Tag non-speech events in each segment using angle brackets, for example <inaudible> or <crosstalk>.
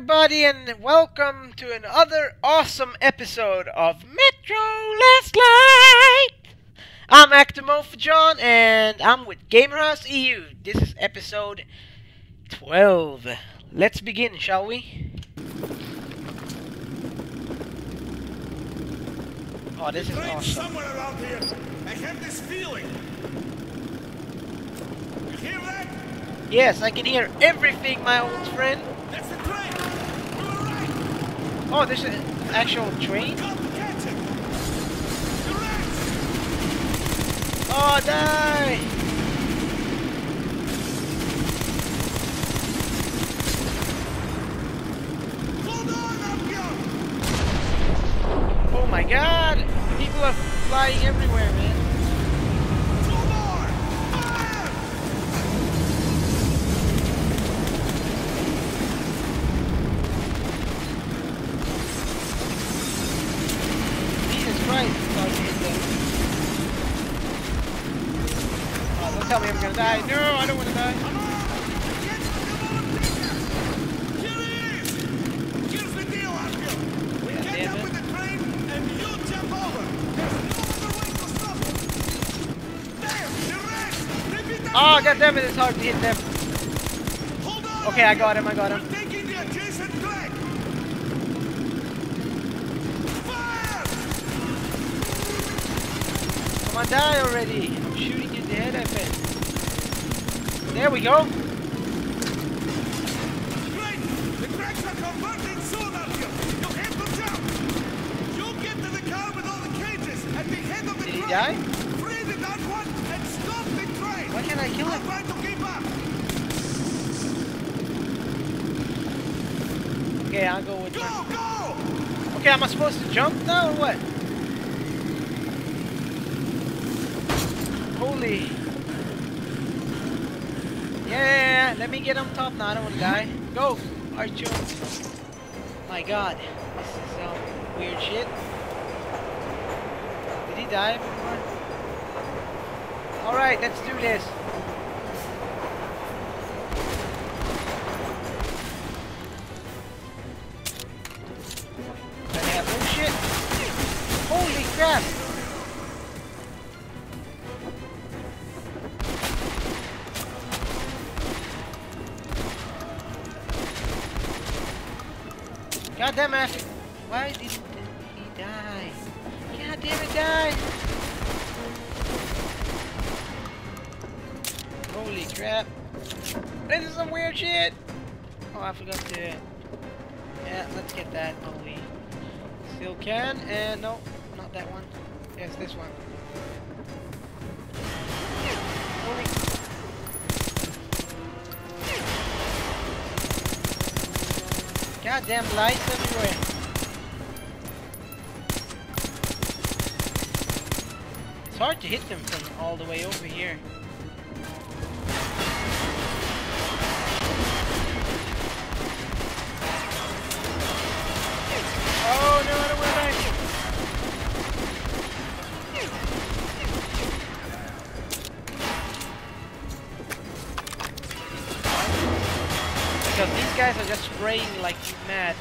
everybody, and welcome to another awesome episode of Metro Last Light. I'm Actimorph John, and I'm with Gamerhouse EU. This is episode 12. Let's begin, shall we? Oh, this is awesome. somewhere around here. I have this feeling. You hear that? Yes, I can hear everything, my old friend. That's the train. To the right. Oh, there's an actual train? Oh, die! Oh my god! People are flying everywhere, man. Two more. Fire. Jesus Christ! it's hard to hit them. Oh, don't tell me I'm gonna die. No, I don't wanna die. Oh, god damn it, it's hard to hit them. Okay, I got him, I got him. Come on, die already. I'm shooting you head, I bet. There we go. Great! The tracks are converting soon up here. You have to jump. You get to the car with all the cages at the head of the Did he die? Free the dark one and stop the train. Why can't I kill I'll him? to keep up. Okay, I'll go with Go, my... go! Okay, am I supposed to jump now or what? Holy. Yeah, let me get on top now. I don't want to die. Go, Archo. My god. This is some weird shit. Did he die before? Alright, let's do this. God damn it. Ah. Why did he die? God damn it, die. Holy crap. This is some weird shit. Oh, I forgot to... Yeah, let's get that. We still can. And no, not that one. Yes, this one. Goddamn lights everywhere. It's hard to hit them from all the way over here. Guys are just spraying like mad.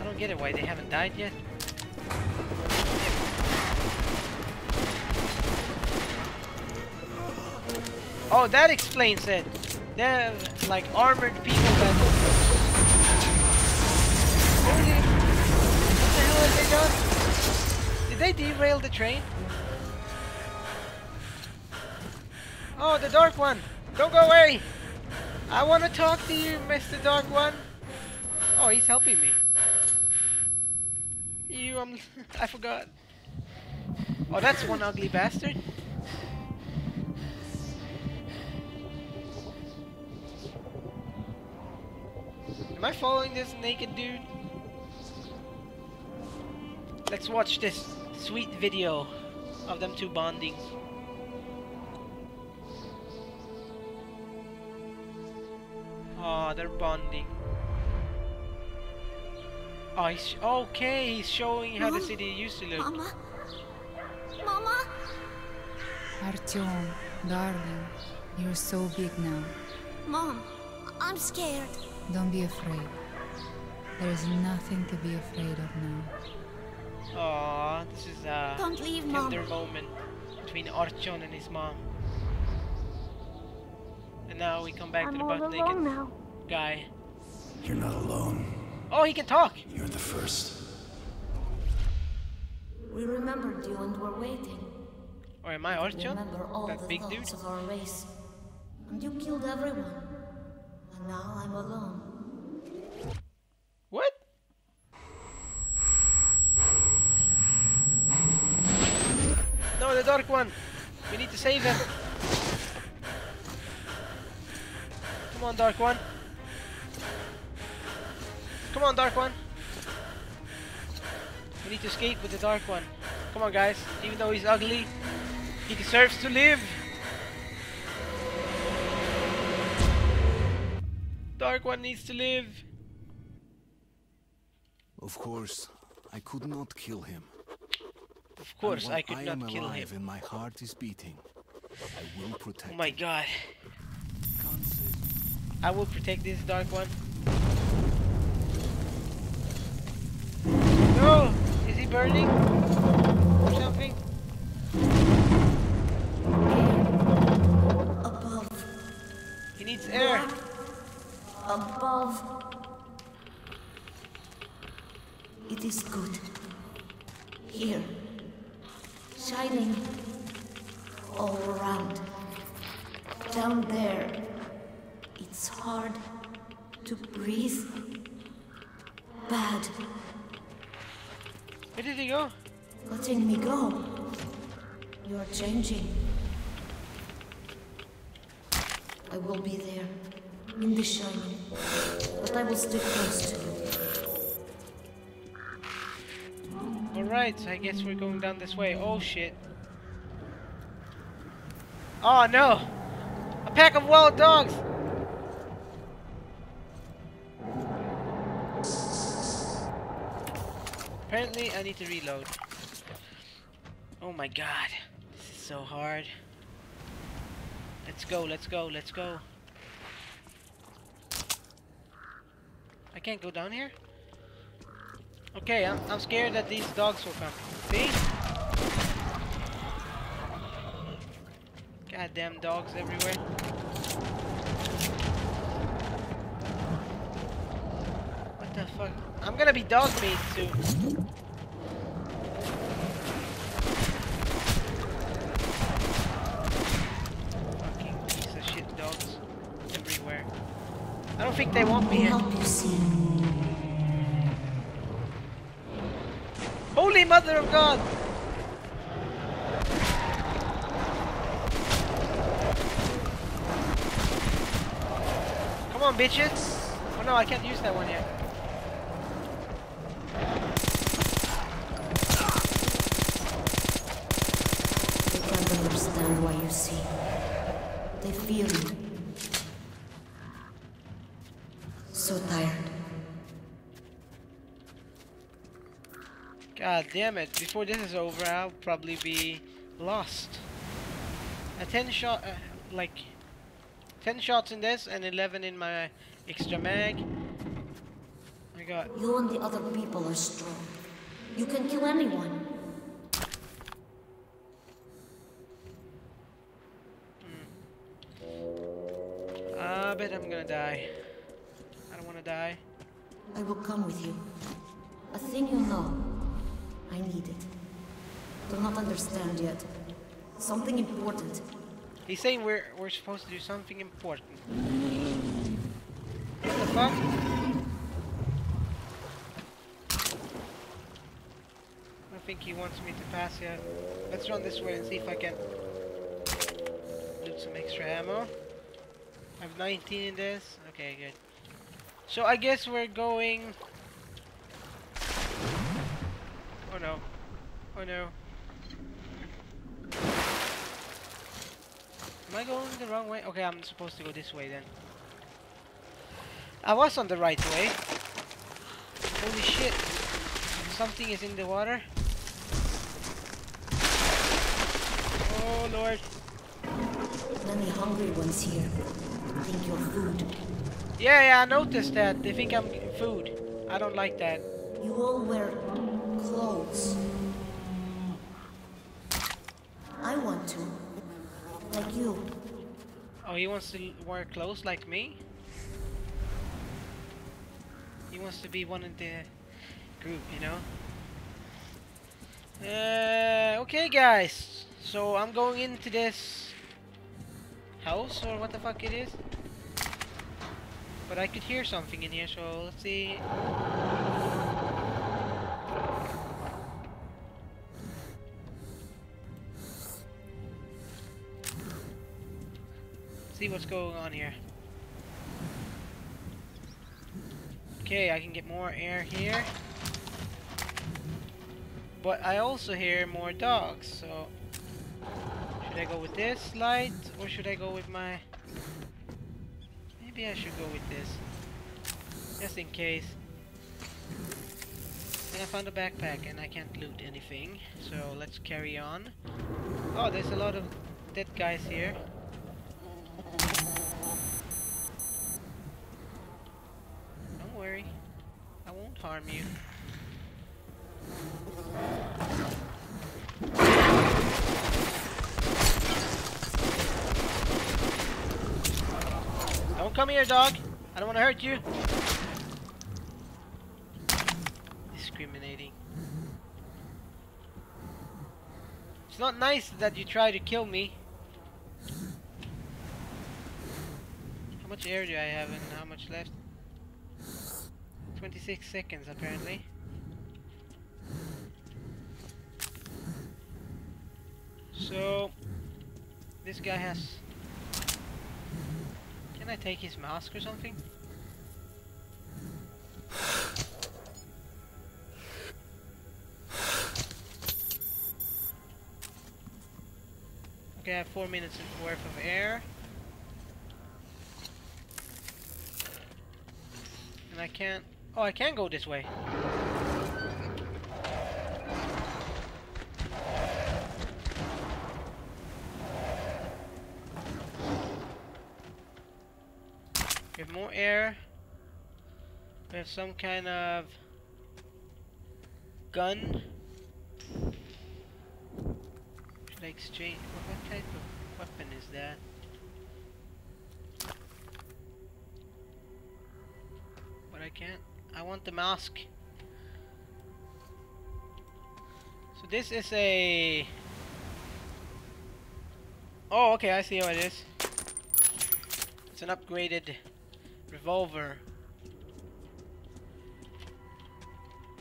I don't get it why they haven't died yet. Oh, that explains it. They're like armored people that. What the hell have they done? Did they derail the train? Oh, the dark one! Don't go away! I want to talk to you, Mr. Dark One. Oh, he's helping me. You, um, <laughs> I forgot. Oh, that's one ugly bastard. Am I following this naked dude? Let's watch this sweet video of them two bonding. Oh, they're bonding. Oh, he's okay. He's showing how the city used to look. Mama? Mama? Artyom, darling, you're so big now. Mom, I'm scared. Don't be afraid. There is nothing to be afraid of now. Aw, this is a Don't leave, Mom. tender moment between Artyom and his mom. And now we come back to I'm the all butt alone naked now. guy. You're not alone. Oh, he can talk. You're the first. We remembered you and were waiting. Or am I Artyom? Remember all That the big dude? thoughts of our race. And you killed everyone. Now I'm alone. What? No, the dark one. We need to save him. Come on, dark one. Come on, dark one. We need to escape with the dark one. Come on, guys. Even though he's ugly, he deserves to live. Dark one needs to live. Of course, I could not kill him. Of And course, while I could am not kill him. alive and my heart is beating. I will protect Oh my god. I will protect this dark one. No! Is he burning? Or something? Above. He needs air. Above. It is good. Here. Shining. All around. Down there. It's hard to breathe. Bad. Where did he go? Letting me go. You're changing. I will be there. In the shining. But I will stay close to you. Alright, I guess we're going down this way. Oh shit. Oh no! A pack of wild dogs! Apparently, I need to reload. Oh my god. This is so hard. Let's go, let's go, let's go. I can't go down here? Okay, I'm, I'm scared that these dogs will come. See? Goddamn dogs everywhere. What the fuck? I'm gonna be dog meat soon. Fucking piece of shit dogs everywhere. I don't think they want me help you. Holy Mother of God! Come on, bitches! Oh no, I can't use that one yet. They can't understand why you see. They feel it. So tired. God damn it! Before this is over, I'll probably be lost. A ten shot, uh, like ten shots in this and eleven in my extra mag. I got You and the other people are strong. You can kill anyone. I bet I'm gonna die. Wanna die. I will come with you. A thing you know. I need it. Do not understand yet. Something important. He's saying we're we're supposed to do something important. What the fuck? I don't think he wants me to pass yet. Let's run this way and see if I can loot some extra ammo. I have 19 in this. Okay, good. So I guess we're going. Oh no. Oh no. Am I going the wrong way? Okay, I'm supposed to go this way then. I was on the right way. Holy shit. Something is in the water. Oh lord. Many hungry ones here. Think you're food. Yeah, yeah, I noticed that. They think I'm food. I don't like that. You all wear clothes. I want to. Like you. Oh, he wants to wear clothes like me? He wants to be one in the group, you know? Uh, okay, guys. So I'm going into this house or what the fuck it is. But I could hear something in here, so let's see. See what's going on here. Okay, I can get more air here. But I also hear more dogs, so should I go with this light or should I go with my Maybe I should go with this. Just in case. And I found a backpack and I can't loot anything, so let's carry on. Oh, there's a lot of dead guys here. Don't worry, I won't harm you. Don't come here, dog. I don't want to hurt you. Discriminating. It's not nice that you try to kill me. How much air do I have and how much left? 26 seconds apparently. So, this guy has... Can I take his mask or something? Okay, I have four minutes worth of air. And I can't... Oh, I can go this way. Air. We have some kind of gun. Should I exchange? What, what type of weapon is that? But I can't. I want the mask. So this is a. Oh, okay. I see how it is. It's an upgraded revolver.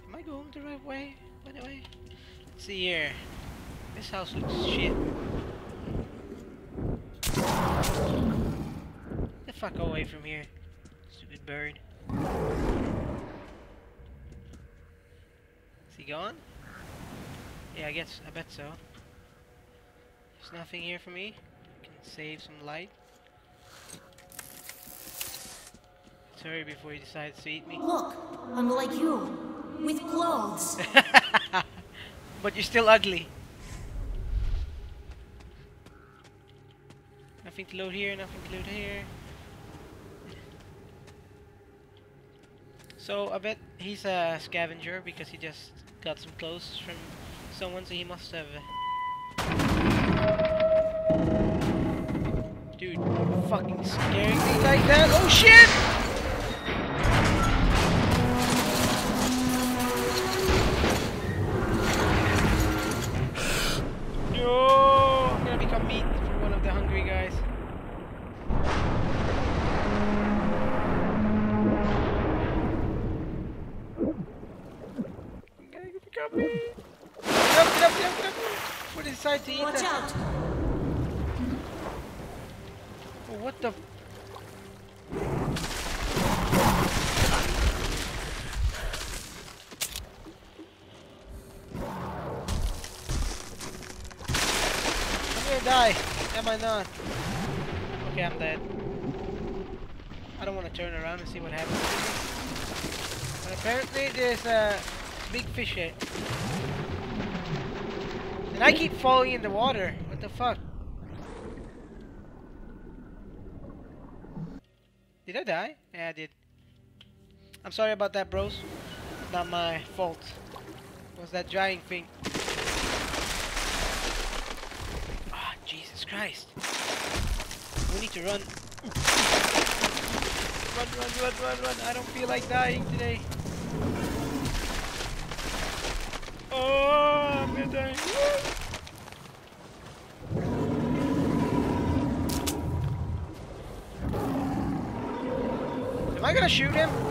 Am I going the right way? By the way, let's see here. This house looks shit. Get the fuck away from here, stupid bird. Is he gone? Yeah, I guess. I bet so. There's nothing here for me. I can save some light. Let's before he decides to eat me. Look, I'm like you. With clothes. <laughs> but you're still ugly. Nothing to load here, nothing to load here. So I bet he's a scavenger because he just got some clothes from someone, so he must have. Uh, Dude, fucking scaring me like that. Oh shit! Decide to eat Watch that? out. Oh, what the? I'm gonna die. Am I not? Okay, I'm dead. I don't want to turn around and see what happens. But apparently there's a big fish head. And I keep falling in the water. What the fuck? Did I die? Yeah, I did. I'm sorry about that, bros. Not my fault. It was that giant thing. Ah, Jesus Christ. We need to run. Run, run, run, run, run. I don't feel like dying today. Oh, I'm. Am I gonna shoot him?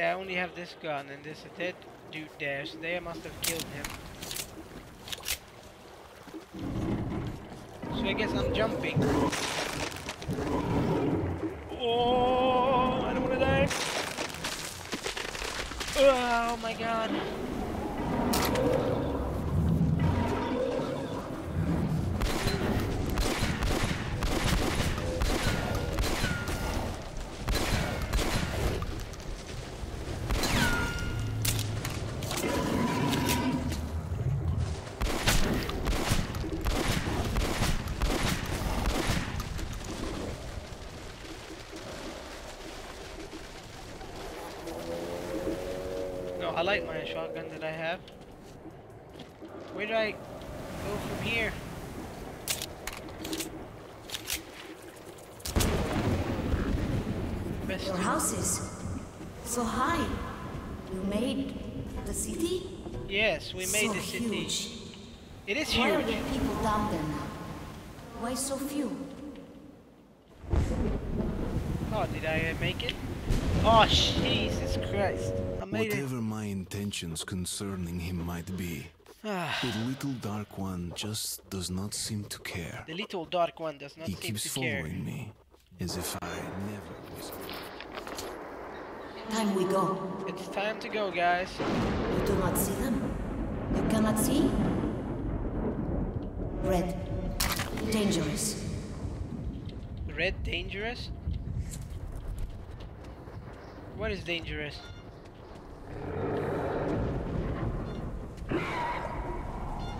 I only have this gun and there's a dead dude there, so they must have killed him. So I guess I'm jumping. Oh, I don't wanna die. Oh my god. No, I like my shotgun that I have. Where do I go from here? Best Your house is so high. You made the city? Yes, we made so the city. Huge. It is Why are huge. there people down there now? Why so few? Oh, did I uh, make it? Oh, Jesus Christ. I made it. Whatever my intentions concerning him might be, Ah, the little dark one just does not seem to care. the little dark one does not He seem keeps to care. He keeps following me, as if I never was. Time we go. It's time to go, guys. You do not see them? You cannot see? Red. Dangerous. Red dangerous? What is dangerous?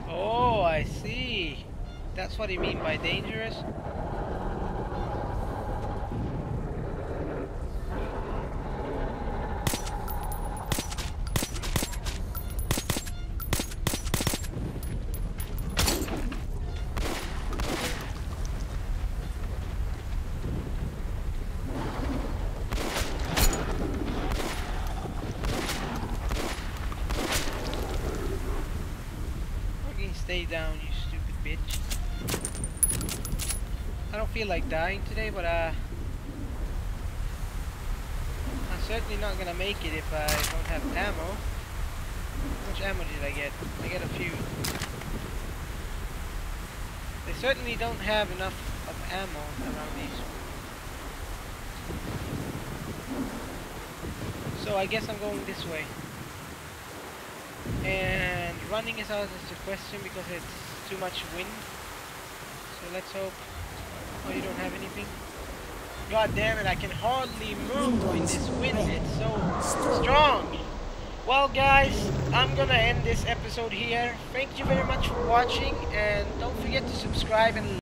Oh, I see. That's what you mean by dangerous? Fucking stay down, you stupid bitch. I don't feel like dying today, but uh, I'm certainly not gonna make it if I don't have ammo. How much ammo did I get? I get a few. They certainly don't have enough of ammo around these. So I guess I'm going this way. And running is out of the question because it's too much wind. So let's hope. Oh, you don't have anything? God damn it, I can hardly move in this wind. It's so strong. Well, guys, I'm gonna end this episode here. Thank you very much for watching, and don't forget to subscribe and